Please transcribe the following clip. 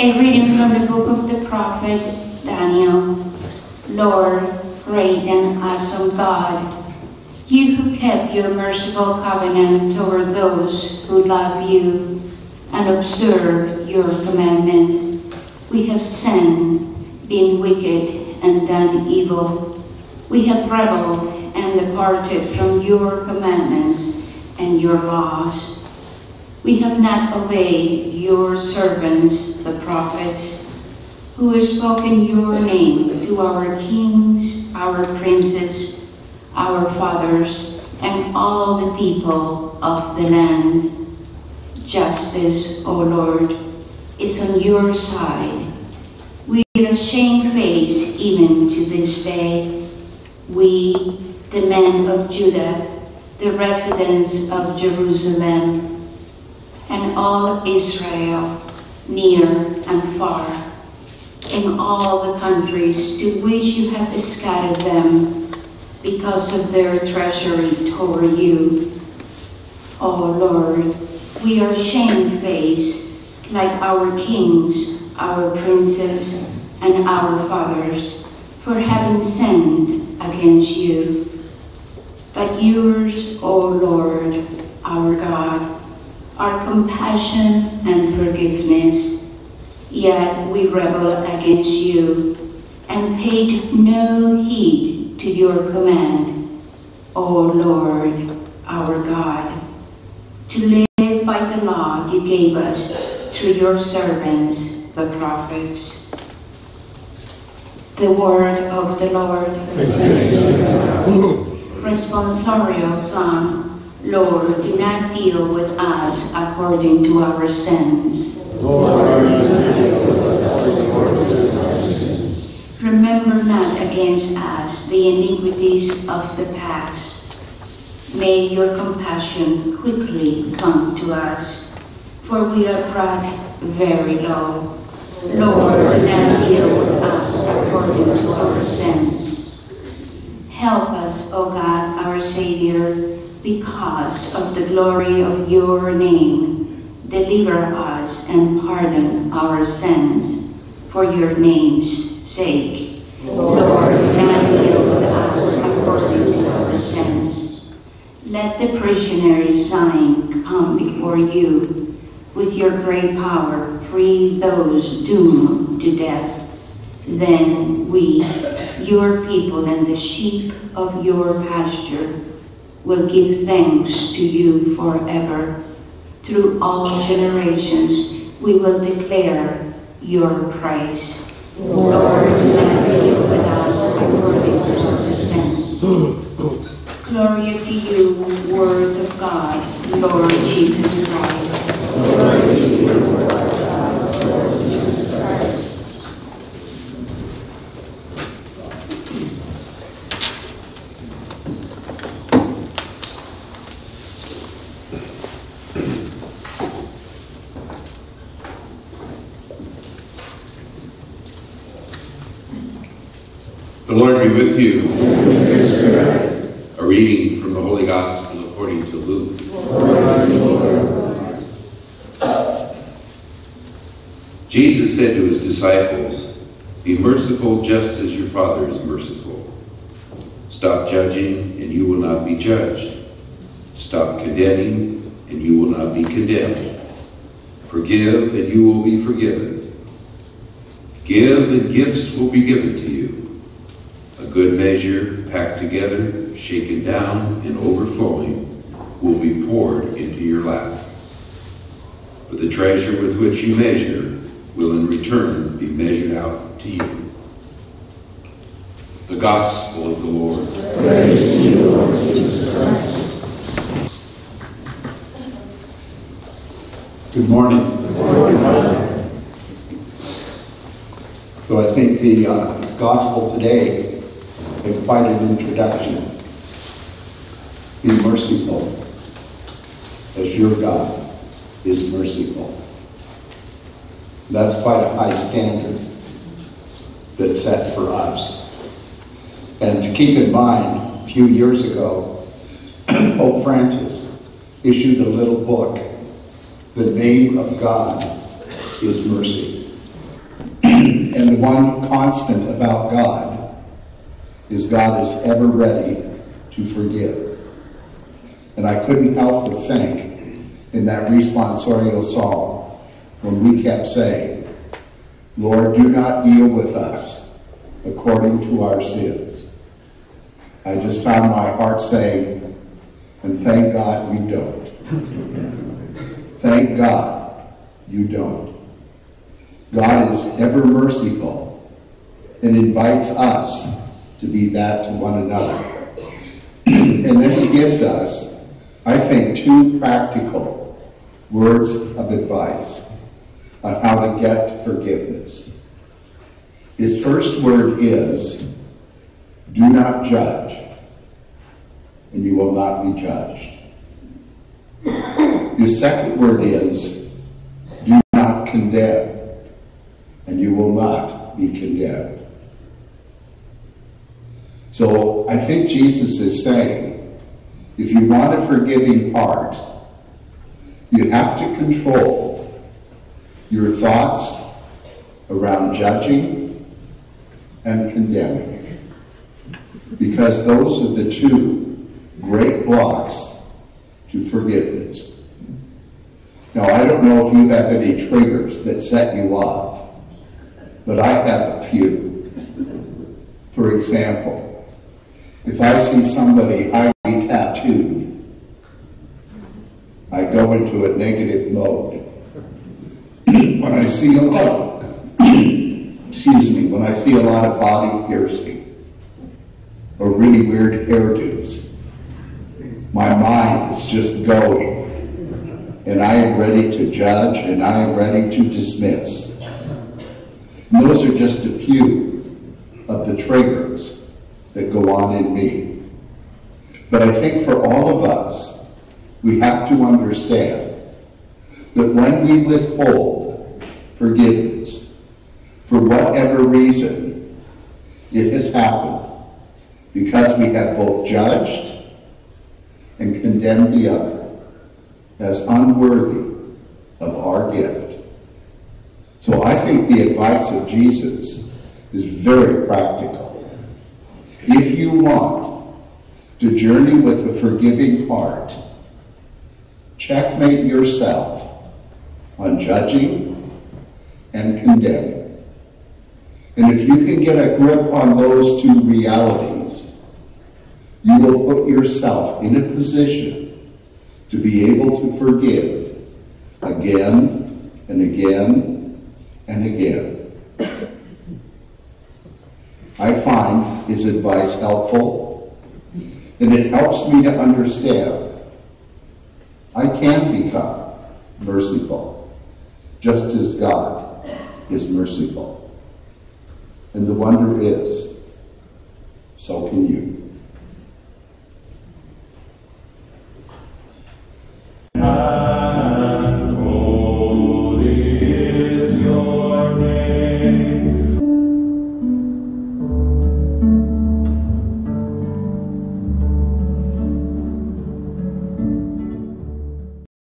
A reading from the book of the prophet Daniel. Lord, great and awesome God, you who kept your merciful covenant toward those who love you and observe your commandments, we have sinned, been wicked, and done evil. We have rebelled and departed from your commandments and your laws. We have not obeyed your servants, the prophets, who have spoken your name to our kings, our princes, our fathers, and all the people of the land. Justice, O Lord, is on your side. We are shamefaced even to this day. We, the men of Judah, the residents of Jerusalem, and all Israel, near and far, in all the countries to which you have scattered them, because of their treachery toward you. O Lord, we are shamefaced like our kings, our princes, and our fathers, for having sinned against you. But yours, O Lord, our God, are compassion and forgiveness. Yet we rebel against you and paid no heed to your command, O Lord, our God, to live by the law you gave us through your servants, the prophets. The word of the Lord. Responsorial Psalm, Lord, do not deal with us according to our sins. Remember not against us the iniquities of the past. May your compassion quickly come to us, for we are brought very low. Lord, do not deal with us according to our sins. Help us, O God, our Savior, because of the glory of your name. Deliver us and pardon our sins for your name's sake. Lord, do not with us according to our sins. Let the prisoners sighing come before you. With your great power, free those doomed to death. Then we, your people and the sheep of your pasture, will give thanks to you forever. Through all generations, we will declare your praise. Lord, do not deal with us according to our. Glory to you, Word of God, Lord Jesus Christ. Glory to you, Lord The Lord be with you. A reading from the Holy Gospel according to Luke. Jesus said to his disciples, Be merciful just as your Father is merciful. Stop judging, and you will not be judged. Stop condemning, and you will not be condemned. Forgive, and you will be forgiven. Give, and gifts will be given to you. A good measure, packed together, shaken down, and overflowing, will be poured into your lap. But the treasure with which you measure will in return be measured out to you. The Gospel of the Lord. Praise to you, Lord Jesus Christ. Good morning. So I think the uh, gospel today quite an introduction. Be merciful as your God is merciful. That's quite a high standard that's set for us. And to keep in mind, a few years ago, Pope Francis issued a little book, The Name of God is Mercy. and the one constant about God is God is ever ready to forgive. And I couldn't help but think in that responsorial psalm when we kept saying, Lord, do not deal with us according to our sins. I just found my heart saying, and thank God you don't. thank God you don't. God is ever merciful and invites us to be that to one another. and then he gives us, I think, two practical words of advice on how to get forgiveness. His first word is, do not judge, and you will not be judged. His second word is, do not condemn, and you will not be condemned. So I think Jesus is saying, if you want a forgiving heart, you have to control your thoughts around judging and condemning. Because those are the two great blocks to forgiveness. Now, I don't know if you have any triggers that set you off, but I have a few. For example, if I see somebody highly tattooed, I go into a negative mode. when I see a lot, excuse me, when I see a lot of body piercing or really weird hairdos, my mind is just going. And I am ready to judge and I am ready to dismiss. And those are just a few of the triggers that go on in me. But I think for all of us, we have to understand that when we withhold forgiveness, for whatever reason, it has happened because we have both judged and condemned the other as unworthy of our gift. So I think the advice of Jesus is very practical. If you want to journey with a forgiving heart, checkmate yourself on judging and condemning. And if you can get a grip on those two realities, you will put yourself in a position to be able to forgive again and again and again. I find his advice helpful, and it helps me to understand I can become merciful, just as God is merciful. And the wonder is, so can you.